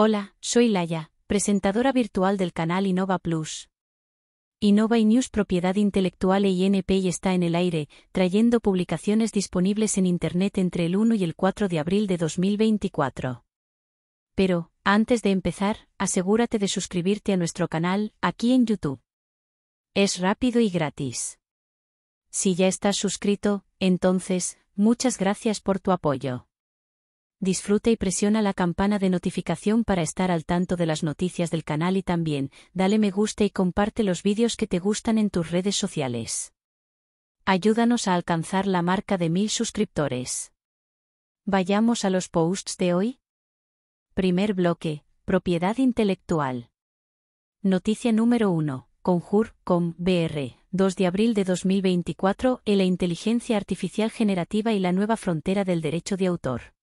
Hola, soy Laia, presentadora virtual del canal Innova Plus. Innova y News Propiedad Intelectual e INPI está en el aire, trayendo publicaciones disponibles en Internet entre el 1 y el 4 de abril de 2024. Pero, antes de empezar, asegúrate de suscribirte a nuestro canal, aquí en YouTube. Es rápido y gratis. Si ya estás suscrito, entonces, muchas gracias por tu apoyo disfruta y presiona la campana de notificación para estar al tanto de las noticias del canal y también, dale me gusta y comparte los vídeos que te gustan en tus redes sociales. Ayúdanos a alcanzar la marca de mil suscriptores. Vayamos a los posts de hoy. Primer bloque, propiedad intelectual. Noticia número 1, Conjur, com, BR, 2 de abril de 2024, en la inteligencia artificial generativa y la nueva frontera del derecho de autor.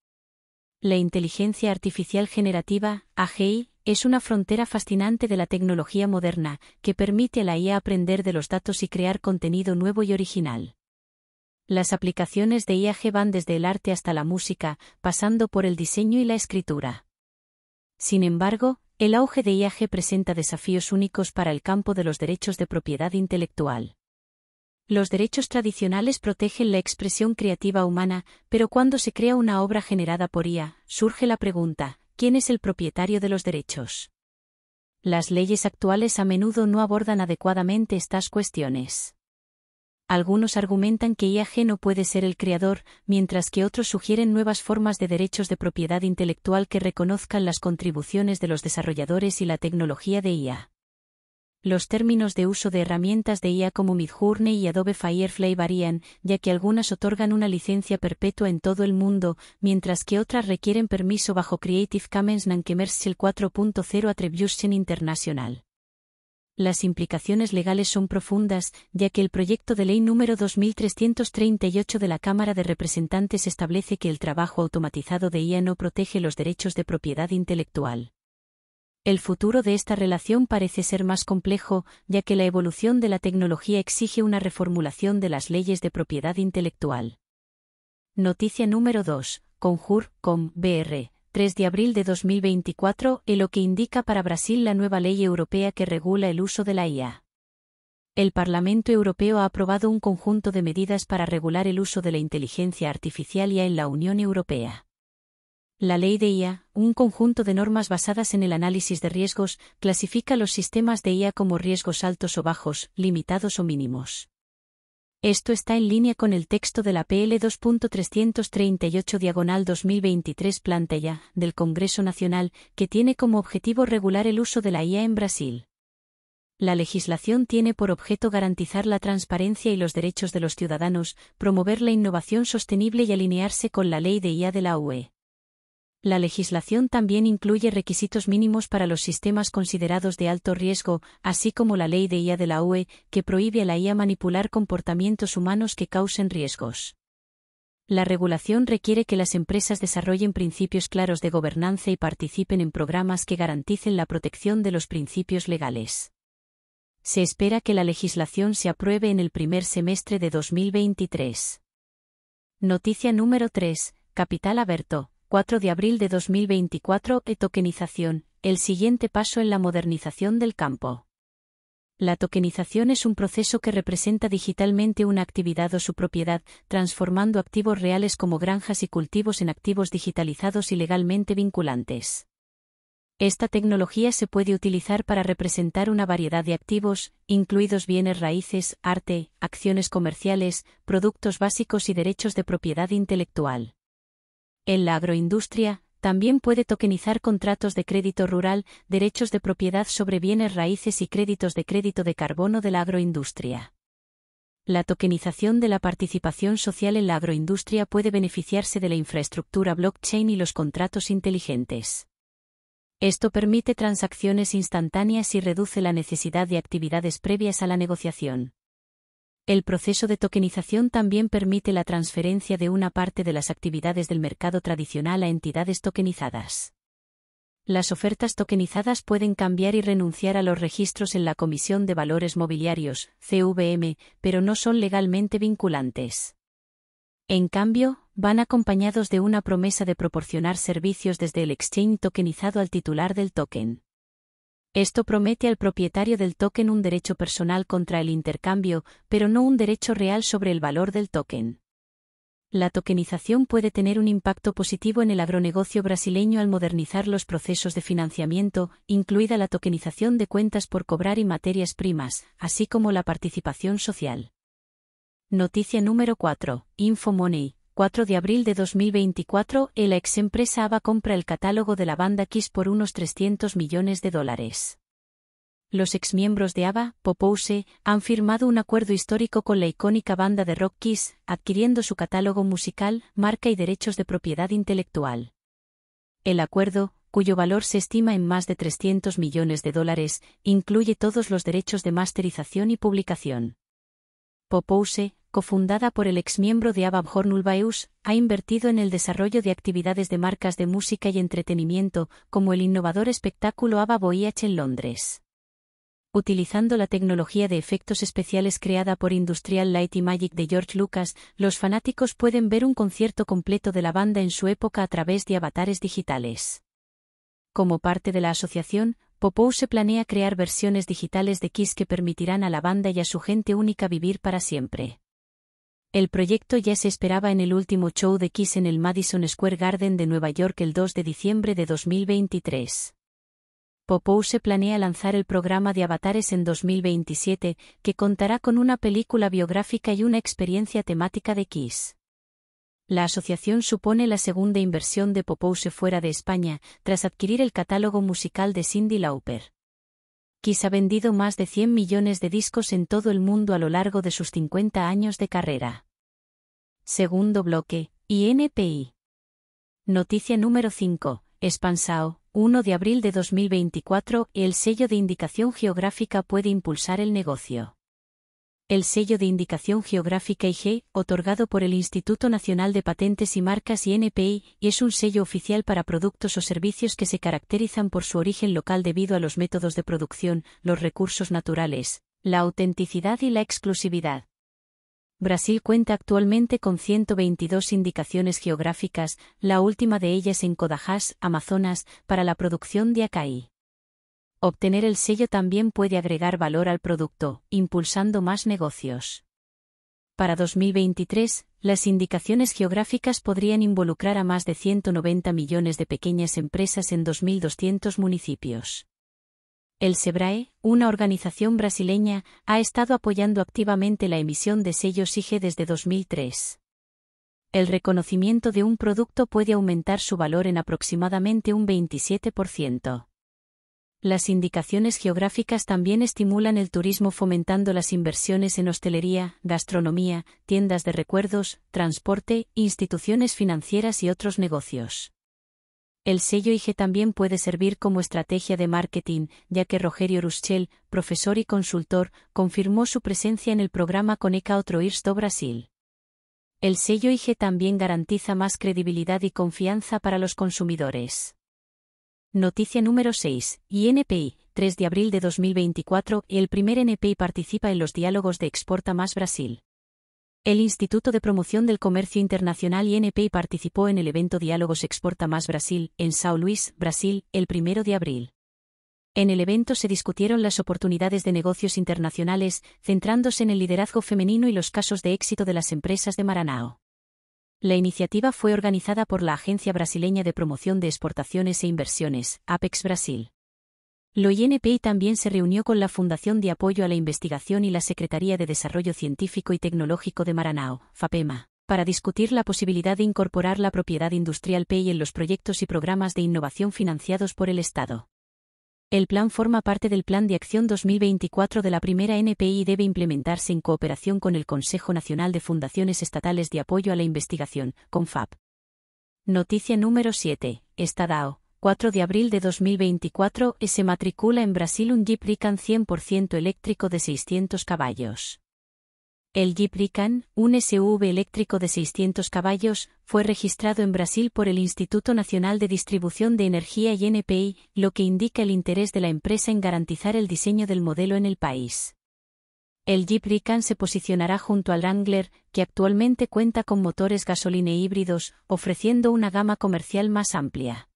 La inteligencia artificial generativa, AGI, es una frontera fascinante de la tecnología moderna, que permite a la IA aprender de los datos y crear contenido nuevo y original. Las aplicaciones de IAG van desde el arte hasta la música, pasando por el diseño y la escritura. Sin embargo, el auge de IAG presenta desafíos únicos para el campo de los derechos de propiedad intelectual. Los derechos tradicionales protegen la expresión creativa humana, pero cuando se crea una obra generada por IA, surge la pregunta, ¿quién es el propietario de los derechos? Las leyes actuales a menudo no abordan adecuadamente estas cuestiones. Algunos argumentan que IAG no puede ser el creador, mientras que otros sugieren nuevas formas de derechos de propiedad intelectual que reconozcan las contribuciones de los desarrolladores y la tecnología de IA. Los términos de uso de herramientas de IA como Midjourney y Adobe Firefly varían, ya que algunas otorgan una licencia perpetua en todo el mundo, mientras que otras requieren permiso bajo Creative Commons Non-Commercial 4.0 Attribution International. Las implicaciones legales son profundas, ya que el proyecto de ley número 2338 de la Cámara de Representantes establece que el trabajo automatizado de IA no protege los derechos de propiedad intelectual. El futuro de esta relación parece ser más complejo, ya que la evolución de la tecnología exige una reformulación de las leyes de propiedad intelectual. Noticia número 2. Conjur, com, BR, 3 de abril de 2024, en lo que indica para Brasil la nueva ley europea que regula el uso de la IA. El Parlamento Europeo ha aprobado un conjunto de medidas para regular el uso de la inteligencia artificial IA en la Unión Europea. La ley de IA, un conjunto de normas basadas en el análisis de riesgos, clasifica los sistemas de IA como riesgos altos o bajos, limitados o mínimos. Esto está en línea con el texto de la PL 2.338 diagonal 2023 plantilla del Congreso Nacional, que tiene como objetivo regular el uso de la IA en Brasil. La legislación tiene por objeto garantizar la transparencia y los derechos de los ciudadanos, promover la innovación sostenible y alinearse con la ley de IA de la UE. La legislación también incluye requisitos mínimos para los sistemas considerados de alto riesgo, así como la ley de IA de la UE, que prohíbe a la IA manipular comportamientos humanos que causen riesgos. La regulación requiere que las empresas desarrollen principios claros de gobernanza y participen en programas que garanticen la protección de los principios legales. Se espera que la legislación se apruebe en el primer semestre de 2023. Noticia número 3. Capital Aberto. 4 de abril de 2024, e-tokenización, el siguiente paso en la modernización del campo. La tokenización es un proceso que representa digitalmente una actividad o su propiedad, transformando activos reales como granjas y cultivos en activos digitalizados y legalmente vinculantes. Esta tecnología se puede utilizar para representar una variedad de activos, incluidos bienes raíces, arte, acciones comerciales, productos básicos y derechos de propiedad intelectual. En la agroindustria, también puede tokenizar contratos de crédito rural, derechos de propiedad sobre bienes raíces y créditos de crédito de carbono de la agroindustria. La tokenización de la participación social en la agroindustria puede beneficiarse de la infraestructura blockchain y los contratos inteligentes. Esto permite transacciones instantáneas y reduce la necesidad de actividades previas a la negociación. El proceso de tokenización también permite la transferencia de una parte de las actividades del mercado tradicional a entidades tokenizadas. Las ofertas tokenizadas pueden cambiar y renunciar a los registros en la Comisión de Valores Mobiliarios, CVM, pero no son legalmente vinculantes. En cambio, van acompañados de una promesa de proporcionar servicios desde el exchange tokenizado al titular del token. Esto promete al propietario del token un derecho personal contra el intercambio, pero no un derecho real sobre el valor del token. La tokenización puede tener un impacto positivo en el agronegocio brasileño al modernizar los procesos de financiamiento, incluida la tokenización de cuentas por cobrar y materias primas, así como la participación social. Noticia número 4. InfoMoney. 4 de abril de 2024, la ex empresa ABA compra el catálogo de la banda Kiss por unos 300 millones de dólares. Los exmiembros de ABBA, Popose, han firmado un acuerdo histórico con la icónica banda de rock Kiss, adquiriendo su catálogo musical, marca y derechos de propiedad intelectual. El acuerdo, cuyo valor se estima en más de 300 millones de dólares, incluye todos los derechos de masterización y publicación. Popose, cofundada por el exmiembro de ABBA Hornulbaeus, ha invertido en el desarrollo de actividades de marcas de música y entretenimiento, como el innovador espectáculo ABBA Voyage en Londres. Utilizando la tecnología de efectos especiales creada por Industrial Light y Magic de George Lucas, los fanáticos pueden ver un concierto completo de la banda en su época a través de avatares digitales. Como parte de la asociación, Popou se planea crear versiones digitales de Kiss que permitirán a la banda y a su gente única vivir para siempre. El proyecto ya se esperaba en el último show de Kiss en el Madison Square Garden de Nueva York el 2 de diciembre de 2023. Popou se planea lanzar el programa de avatares en 2027, que contará con una película biográfica y una experiencia temática de Kiss. La asociación supone la segunda inversión de Popou-se fuera de España, tras adquirir el catálogo musical de Cindy Lauper. Kiss ha vendido más de 100 millones de discos en todo el mundo a lo largo de sus 50 años de carrera. Segundo bloque, INPI. Noticia número 5. Espansao, 1 de abril de 2024, el sello de indicación geográfica puede impulsar el negocio. El sello de indicación geográfica IG, otorgado por el Instituto Nacional de Patentes y Marcas y NPI, y es un sello oficial para productos o servicios que se caracterizan por su origen local debido a los métodos de producción, los recursos naturales, la autenticidad y la exclusividad. Brasil cuenta actualmente con 122 indicaciones geográficas, la última de ellas en Codajás, Amazonas, para la producción de acai. Obtener el sello también puede agregar valor al producto, impulsando más negocios. Para 2023, las indicaciones geográficas podrían involucrar a más de 190 millones de pequeñas empresas en 2.200 municipios. El SEBRAE, una organización brasileña, ha estado apoyando activamente la emisión de sellos IG desde 2003. El reconocimiento de un producto puede aumentar su valor en aproximadamente un 27%. Las indicaciones geográficas también estimulan el turismo fomentando las inversiones en hostelería, gastronomía, tiendas de recuerdos, transporte, instituciones financieras y otros negocios. El sello IG también puede servir como estrategia de marketing, ya que Rogerio Ruschel, profesor y consultor, confirmó su presencia en el programa Coneca Outro do Brasil. El sello IG también garantiza más credibilidad y confianza para los consumidores. Noticia número 6. INPI, 3 de abril de 2024, el primer NPI participa en los diálogos de Exporta Más Brasil. El Instituto de Promoción del Comercio Internacional INPI participó en el evento Diálogos Exporta Más Brasil, en São Luís, Brasil, el 1 de abril. En el evento se discutieron las oportunidades de negocios internacionales, centrándose en el liderazgo femenino y los casos de éxito de las empresas de Maranao. La iniciativa fue organizada por la Agencia Brasileña de Promoción de Exportaciones e Inversiones, Apex Brasil. Lo INPI también se reunió con la Fundación de Apoyo a la Investigación y la Secretaría de Desarrollo Científico y Tecnológico de Maranao, FAPEMA, para discutir la posibilidad de incorporar la propiedad industrial PEI en los proyectos y programas de innovación financiados por el Estado. El plan forma parte del Plan de Acción 2024 de la primera NPI y debe implementarse en cooperación con el Consejo Nacional de Fundaciones Estatales de Apoyo a la Investigación, CONFAP. Noticia número 7. Estadao. 4 de abril de 2024, se matricula en Brasil un Jeep Rican 100% eléctrico de 600 caballos. El Jeep Rican, un SUV eléctrico de 600 caballos, fue registrado en Brasil por el Instituto Nacional de Distribución de Energía y NPI, lo que indica el interés de la empresa en garantizar el diseño del modelo en el país. El Jeep Recon se posicionará junto al Wrangler, que actualmente cuenta con motores gasolina híbridos, ofreciendo una gama comercial más amplia.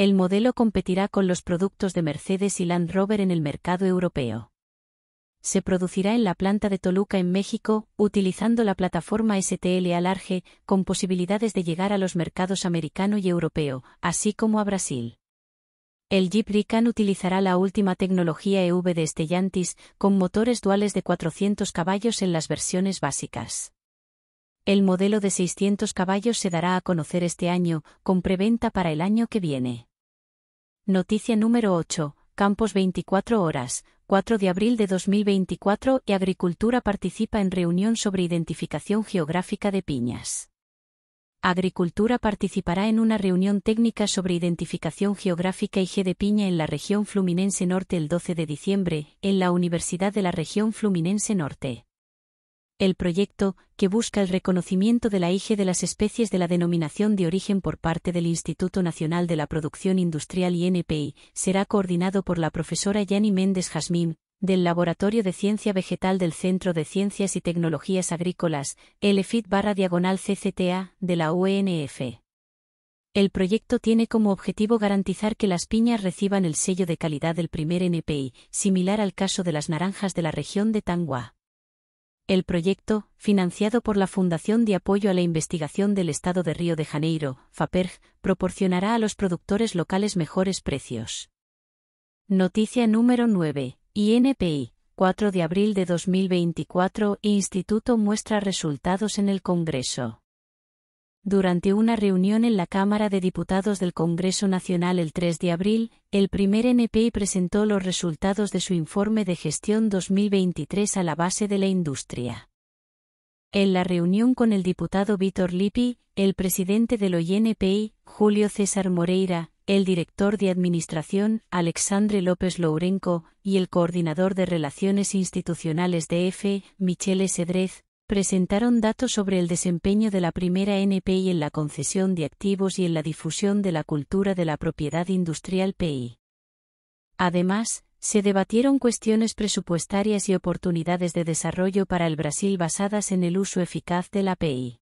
El modelo competirá con los productos de Mercedes y Land Rover en el mercado europeo. Se producirá en la planta de Toluca en México, utilizando la plataforma STL Alarge, con posibilidades de llegar a los mercados americano y europeo, así como a Brasil. El Jeep Recon utilizará la última tecnología EV de Stellantis, con motores duales de 400 caballos en las versiones básicas. El modelo de 600 caballos se dará a conocer este año, con preventa para el año que viene. Noticia número 8. Campos 24 horas, 4 de abril de 2024 y Agricultura participa en reunión sobre identificación geográfica de piñas. Agricultura participará en una reunión técnica sobre identificación geográfica y G de piña en la región Fluminense Norte el 12 de diciembre, en la Universidad de la región Fluminense Norte. El proyecto, que busca el reconocimiento de la IG de las especies de la denominación de origen por parte del Instituto Nacional de la Producción Industrial INPI, será coordinado por la profesora Yani Méndez Jasmine, del Laboratorio de Ciencia Vegetal del Centro de Ciencias y Tecnologías Agrícolas, LFIT barra diagonal CCTA, de la UNF. El proyecto tiene como objetivo garantizar que las piñas reciban el sello de calidad del primer NPI, similar al caso de las naranjas de la región de Tangua. El proyecto, financiado por la Fundación de Apoyo a la Investigación del Estado de Río de Janeiro, FAPERG, proporcionará a los productores locales mejores precios. Noticia número 9. INPI, 4 de abril de 2024, Instituto muestra resultados en el Congreso. Durante una reunión en la Cámara de Diputados del Congreso Nacional el 3 de abril, el primer NPI presentó los resultados de su informe de gestión 2023 a la base de la industria. En la reunión con el diputado Víctor Lippi, el presidente del OINPI, Julio César Moreira, el director de Administración, Alexandre López Lourenco, y el coordinador de Relaciones Institucionales de EFE, Michele Sedrez, presentaron datos sobre el desempeño de la primera NPI en la concesión de activos y en la difusión de la cultura de la propiedad industrial PI. Además, se debatieron cuestiones presupuestarias y oportunidades de desarrollo para el Brasil basadas en el uso eficaz de la PI.